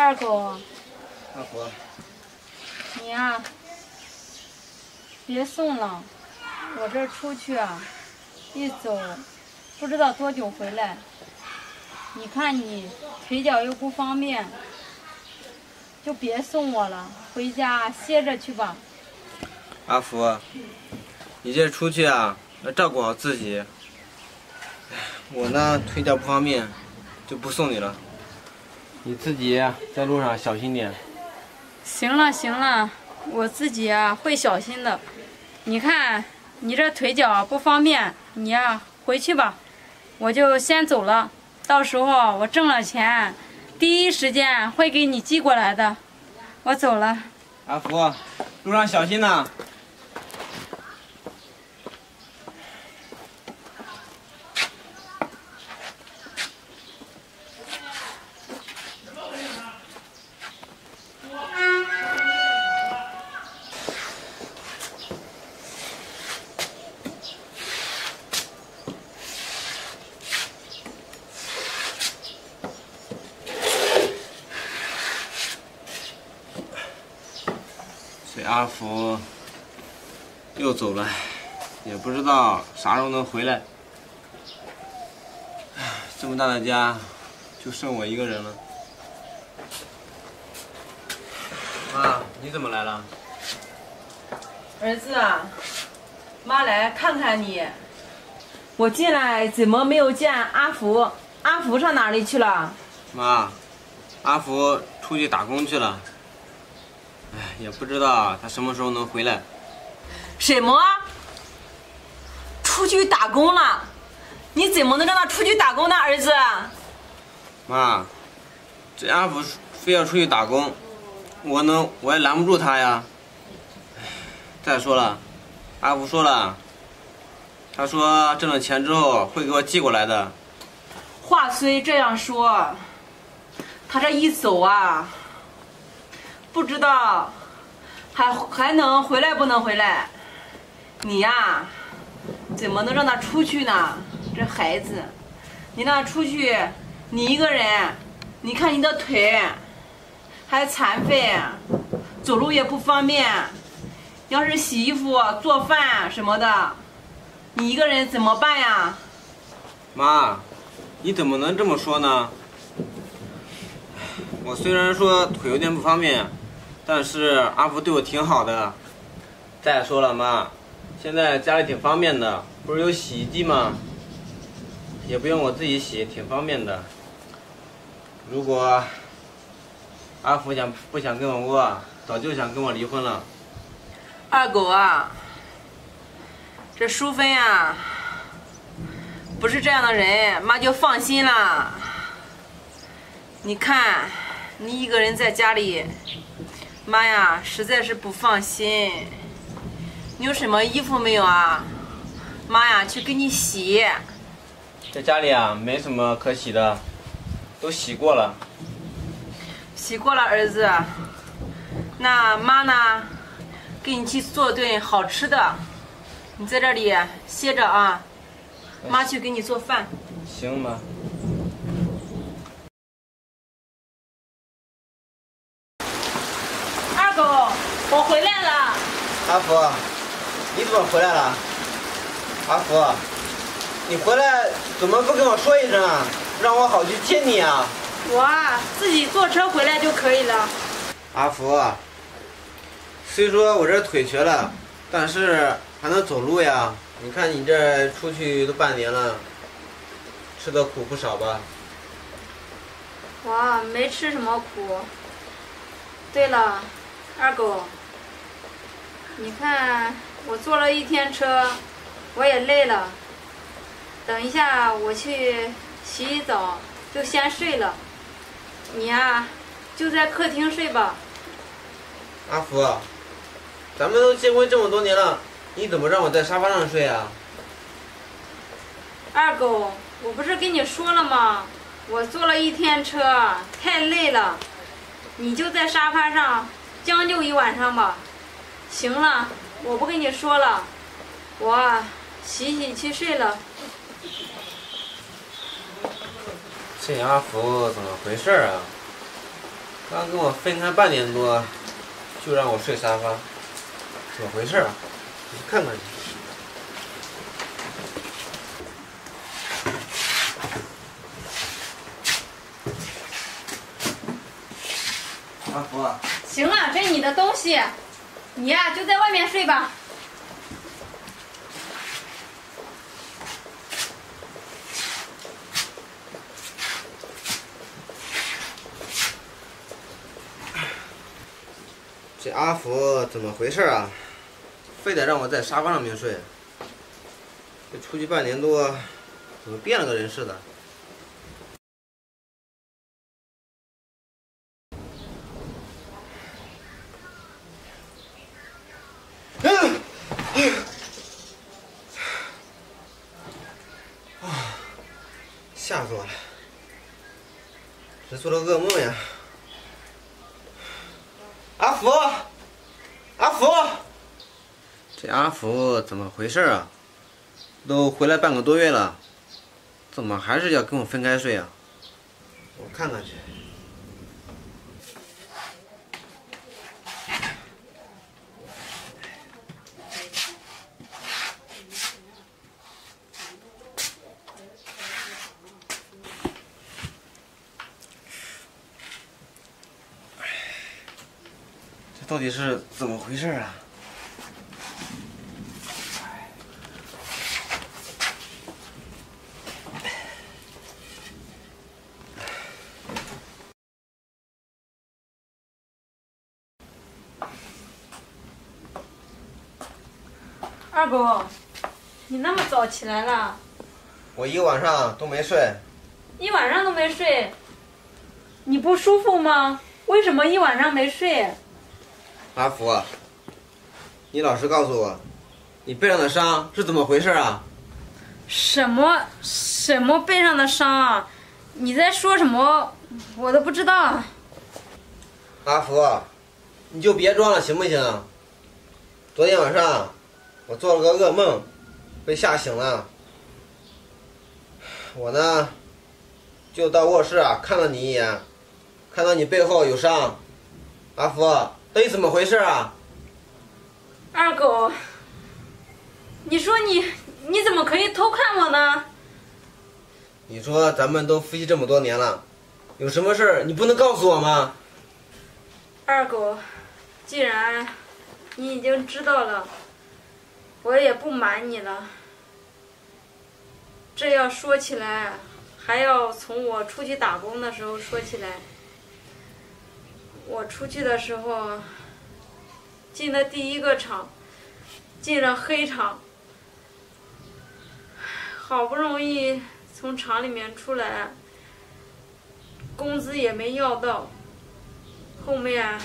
二狗，阿福，你呀、别送了，我这出去啊，一走不知道多久回来。你看你腿脚又不方便，就别送我了，回家歇着去吧。阿福，你这出去啊，要照顾好自己。我呢，腿脚不方便，就不送你了。你自己在路上小心点。行了行了，我自己啊会小心的。你看你这腿脚不方便，你呀、回去吧，我就先走了。到时候我挣了钱，第一时间会给你寄过来的。我走了。阿福，路上小心呐。这阿福又走了，也不知道啥时候能回来。唉这么大的家，就剩我一个人了。妈，你怎么来了？儿子啊，妈来看看你。我进来怎么没有见阿福？阿福上哪里去了？妈，阿福出去打工去了。唉，也不知道他什么时候能回来。什么？出去打工了？你怎么能让他出去打工呢，儿子？妈，这阿福非要出去打工，我能我也拦不住他呀。唉再说了，阿福说了，他说挣了钱之后会给我寄过来的。话虽这样说，他这一走啊，不知道还还能回来不能回来？你呀、怎么能让他出去呢？这孩子，你让他出去，你一个人，你看你的腿还残废，走路也不方便，要是洗衣服、做饭什么的，你一个人怎么办呀？妈，你怎么能这么说呢？我虽然说腿有点不方便，但是阿福对我挺好的。再说了，妈，现在家里挺方便的，不是有洗衣机吗？也不用我自己洗，挺方便的。如果阿福想不想跟我过，早就想跟我离婚了。二狗啊，这淑芬呀，不是这样的人，妈就放心了。你看，你一个人在家里，妈呀，实在是不放心。你有什么衣服没有啊？妈呀，去给你洗。在家里啊，没什么可洗的，都洗过了。洗过了，儿子。那妈呢？给你去做顿好吃的，你在这里歇着啊。妈去给你做饭。行妈。二狗，我回来了。阿福，你怎么回来了？阿福，你回来怎么不跟我说一声啊？让我好去接你啊！我啊自己坐车回来就可以了。阿福，虽说我这腿瘸了，但是还能走路呀。你看你这出去都半年了，吃的苦不少吧？我没吃什么苦。对了，二狗，你看我坐了一天车，我也累了。等一下我去洗洗澡，就先睡了。你呀、就在客厅睡吧。阿福，咱们都结婚这么多年了，你怎么让我在沙发上睡啊？二狗，我不是跟你说了吗？我坐了一天车，太累了，你就在沙发上将就一晚上吧。行了，我不跟你说了，我啊洗洗去睡了。这阿福怎么回事啊？刚跟我分开半年多，就让我睡沙发，怎么回事啊？你看看去。阿福，行了，这是你的东西，你呀、就在外面睡吧。这阿福怎么回事啊？非得让我在沙发上面睡。这出去半年多，怎么变了个人似的？吓死我了！这做了噩梦呀！阿福，阿福，这阿福怎么回事啊？都回来半个多月了，怎么还是要跟我分开睡啊？我看看去。到底是怎么回事啊？二狗，你那么早起来了，我一晚上都没睡，一晚上都没睡，你不舒服吗？为什么一晚上没睡？阿福，你老实告诉我，你背上的伤是怎么回事啊？什么什么背上的伤啊？你在说什么？我都不知道。阿福，你就别装了行不行？昨天晚上我做了个噩梦，被吓醒了。我呢，就到卧室啊看了你一眼，看到你背后有伤。阿福，到底怎么回事啊？二狗，你说你你怎么可以偷看我呢？你说咱们都夫妻这么多年了，有什么事儿你不能告诉我吗？二狗，既然你已经知道了，我也不瞒你了。这要说起来，还要从我出去打工的时候说起来。我出去的时候，进的第一个厂，进了黑厂，好不容易从厂里面出来，工资也没要到。后面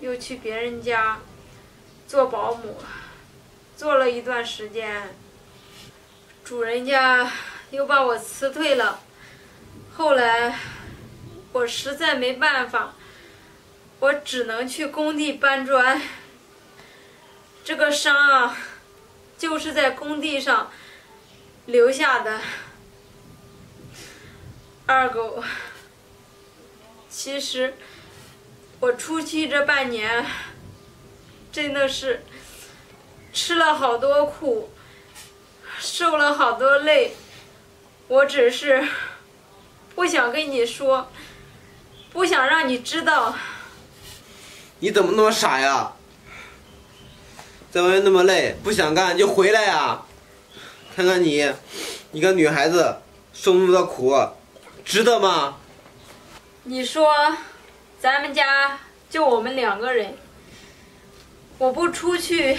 又去别人家做保姆，做了一段时间，主人家又把我辞退了。后来我实在没办法，我只能去工地搬砖。这个伤啊，就是在工地上留下的。二狗，其实。我出去这半年，真的是吃了好多苦，受了好多累。我只是不想跟你说，不想让你知道。你怎么那么傻呀？在外面那么累，不想干就回来呀！看看你，一个女孩子受那么多苦，值得吗？你说。咱们家就我们两个人，我不出去，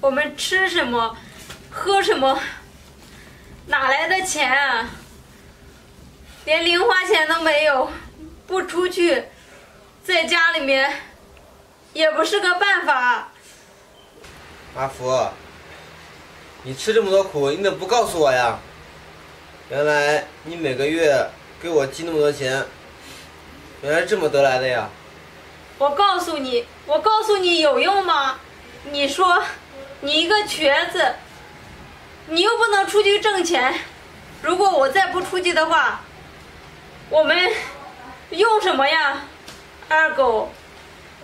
我们吃什么，喝什么，哪来的钱啊？连零花钱都没有，不出去，在家里面也不是个办法。阿福，你吃这么多苦，你怎么不告诉我呀？原来你每个月给我寄那么多钱。原来这么得来的呀！我告诉你，我告诉你有用吗？你说，你一个瘸子，你又不能出去挣钱。如果我再不出去的话，我们用什么呀？二狗，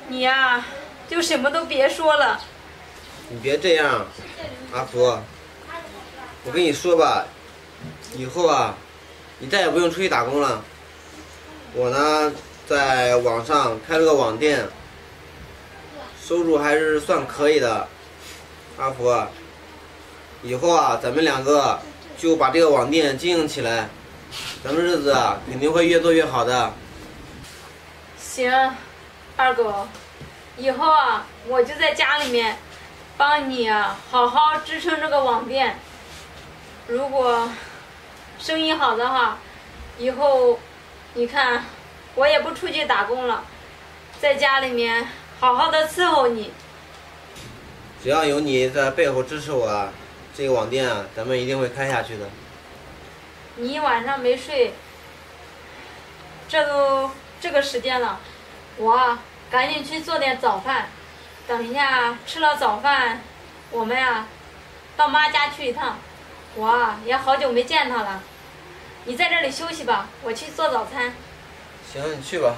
你呀、就什么都别说了。你别这样，阿福，我跟你说吧，以后啊，你再也不用出去打工了。我呢，在网上开了个网店，收入还是算可以的。阿福，以后啊，咱们两个就把这个网店经营起来，咱们日子啊肯定会越做越好的。行，二狗，以后啊，我就在家里面帮你啊，好好支撑这个网店。如果生意好的话，以后你看我也不出去打工了，在家里面好好的伺候你。只要有你在背后支持我啊，这个网店啊，咱们一定会开下去的。你一晚上没睡，这都这个时间了，我赶紧去做点早饭，等一下吃了早饭，我们呀到妈家去一趟，我也好久没见她了。你在这里休息吧，我去做早餐。行，你去吧。